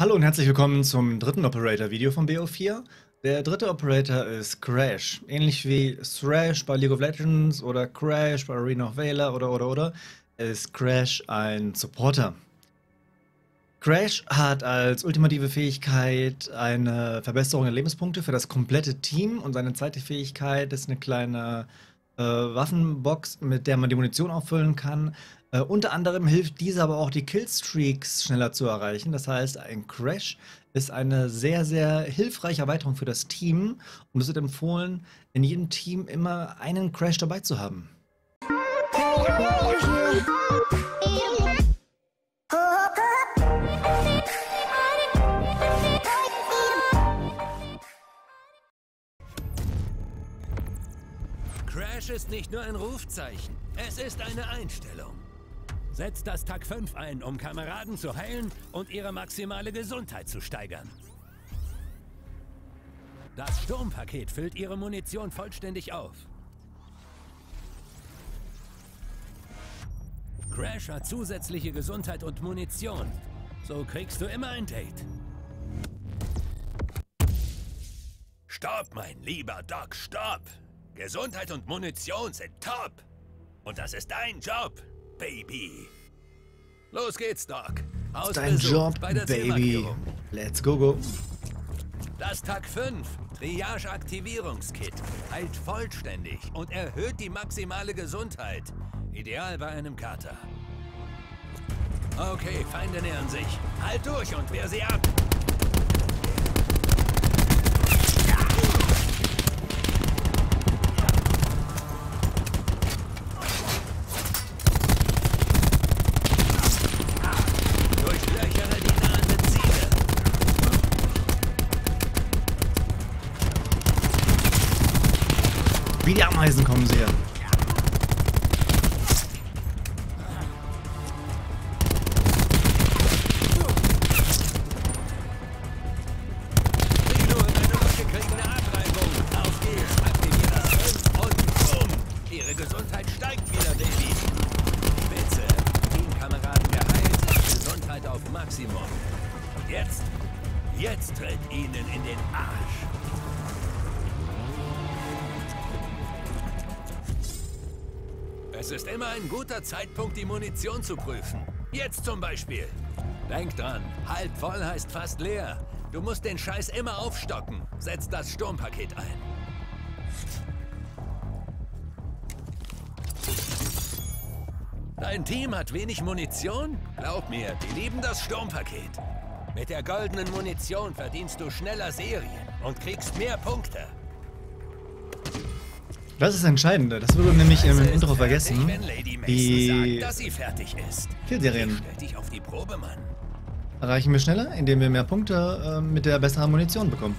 Hallo und herzlich willkommen zum dritten Operator-Video von BO4. Der dritte Operator ist Crash. Ähnlich wie Thrash bei League of Legends oder Crash bei Arena of Valor oder oder oder ist Crash ein Supporter. Crash hat als ultimative Fähigkeit eine Verbesserung der Lebenspunkte für das komplette Team und seine zweite Fähigkeit ist eine kleine äh, Waffenbox, mit der man die Munition auffüllen kann. Äh, unter anderem hilft diese aber auch die Killstreaks schneller zu erreichen. Das heißt, ein Crash ist eine sehr, sehr hilfreiche Erweiterung für das Team und es wird empfohlen, in jedem Team immer einen Crash dabei zu haben. Crash ist nicht nur ein Rufzeichen, es ist eine Einstellung. Setzt das Tag 5 ein, um Kameraden zu heilen und ihre maximale Gesundheit zu steigern. Das Sturmpaket füllt ihre Munition vollständig auf. Crash hat zusätzliche Gesundheit und Munition. So kriegst du immer ein Date. Stopp, mein lieber Doc, stopp! Gesundheit und Munition sind top! Und das ist dein Job, Baby! Los geht's, Doc. Dein Job, bei der Baby. Let's go, go. Das Tag 5, Triage-Aktivierungskit, heilt vollständig und erhöht die maximale Gesundheit. Ideal bei einem Kater. Okay, Feinde nähern sich. Halt durch und wehr sie ab! Durchlöchere die nahenden Ziele. Wie die Ameisen kommen sie her. Krieg nur in eine Lücke, krieg eine Abreibung. Auf geht's, aktivier das 5 und bumm. Ihre Gesundheit steigt wieder, Baby. Spitze. Teamkameraden geheilt, Gesundheit auf Maximum. Jetzt? Jetzt tritt ihnen in den Arsch. Es ist immer ein guter Zeitpunkt, die Munition zu prüfen. Jetzt zum Beispiel. Denk dran, halb voll heißt fast leer. Du musst den Scheiß immer aufstocken. Setz das Sturmpaket ein. Dein Team hat wenig Munition? Glaub mir, die lieben das Sturmpaket. Mit der goldenen Munition verdienst du schneller Serien und kriegst mehr Punkte. Das ist das Entscheidende. Das wurde nämlich im Intro vergessen. Die. Killserien erreichen wir schneller, indem wir mehr Punkte äh, mit der besseren Munition bekommen.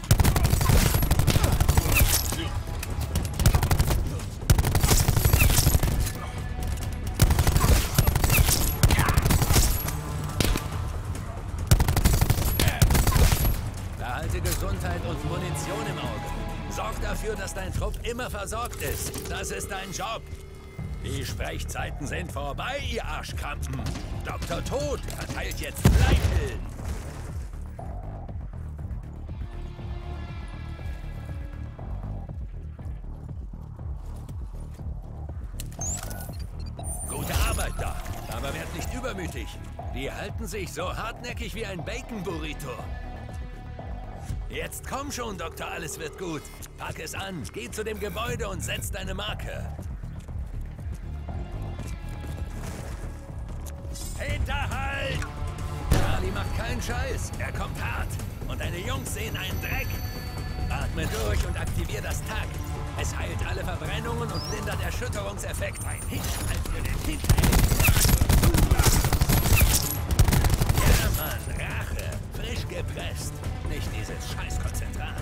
Behalte Gesundheit und Munition im Auge. Sorg dafür, dass dein Trupp immer versorgt ist. Das ist dein Job. Die Sprechzeiten sind vorbei, ihr Arschkrampen. Dr. Tod verteilt jetzt Bleipillen. Gute Arbeit, Doc. Aber werd nicht übermütig. Die halten sich so hartnäckig wie ein Bacon-Burrito. Jetzt komm schon, Doktor, alles wird gut. Pack es an, geh zu dem Gebäude und setz deine Marke. Hinterhalt! Charlie macht keinen Scheiß, er kommt hart. Und deine Jungs sehen einen Dreck. Atme durch und aktivier das Tag. Es heilt alle Verbrennungen und lindert Erschütterungseffekt. Ein Hinterhalt für den Hinterhalt. Ja, Mann, gepresst. Nicht dieses Scheißkonzentrat.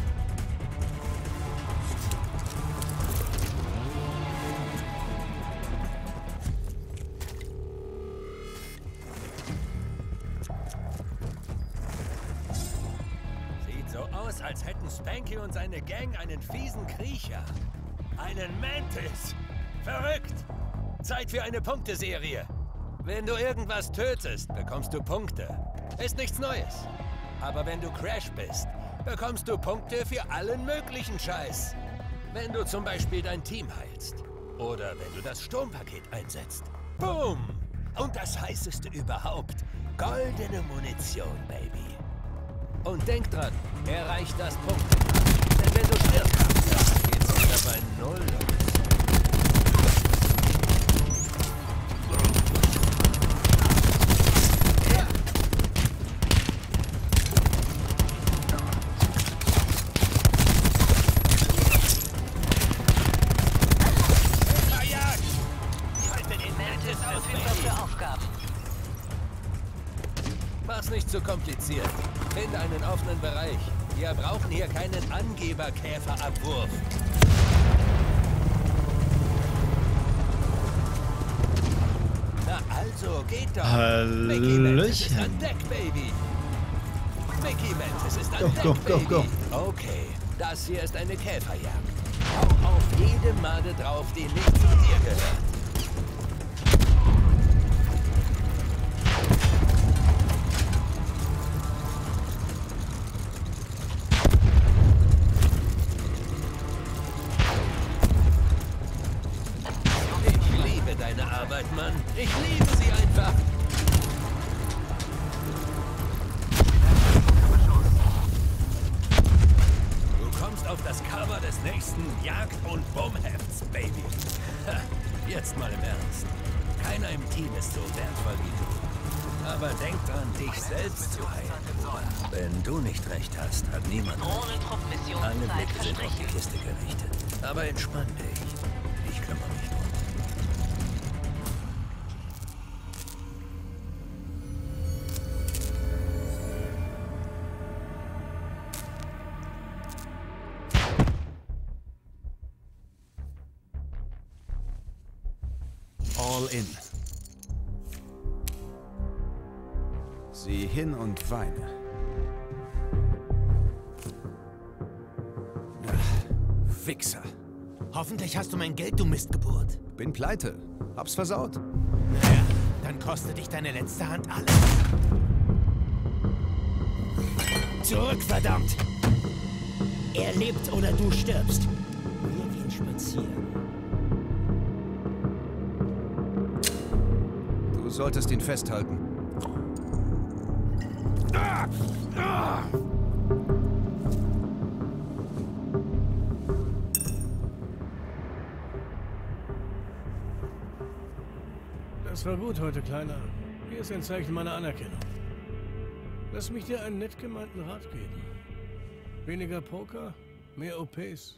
Sieht so aus, als hätten Spanky und seine Gang einen fiesen Kriecher. Einen Mantis. Verrückt. Zeit für eine Punkteserie. Wenn du irgendwas tötest, bekommst du Punkte. Ist nichts Neues. Aber wenn du Crash bist, bekommst du Punkte für allen möglichen Scheiß. Wenn du zum Beispiel dein Team heilst. Oder wenn du das Sturmpaket einsetzt. Boom! Und das heißeste überhaupt. Goldene Munition, Baby. Und denk dran, erreicht das Punkt. Denn wenn du stirbst, nicht zu kompliziert. Find einen offenen Bereich. Wir brauchen hier keinen Angeberkäferabwurf. Na also, geht doch. Mickey Mantis ist Hallöchen. an Deck, Baby. Mickey Mantis ist an Go, Deck, go, go, Baby. go. Okay, das hier ist eine Käferjagd. Hau auf jede Made drauf, die nicht zu dir gehört. Mann. Ich liebe sie einfach. Du kommst auf das Cover des nächsten Jagd- und Bummhefts, Baby. Jetzt mal im Ernst. Keiner im Team ist so wertvoll wie du. Aber denk dran, dich selbst zu heilen. Wenn du nicht recht hast, hat niemand. Alle Blicke sind auf die. Kiste gerichtet. Aber entspann dich. All in. Sieh hin und weine. Ach, Wichser. Hoffentlich hast du mein Geld, du Mistgeburt. Bin pleite. Hab's versaut. Ja, dann kostet dich deine letzte Hand alles. Zurück, verdammt! Er lebt oder du stirbst. Wir gehen spazieren. Solltest ihn festhalten. Das war gut heute, Kleiner. Hier ist ein Zeichen meiner Anerkennung. Lass mich dir einen nett gemeinten Rat geben. Weniger Poker, mehr OPs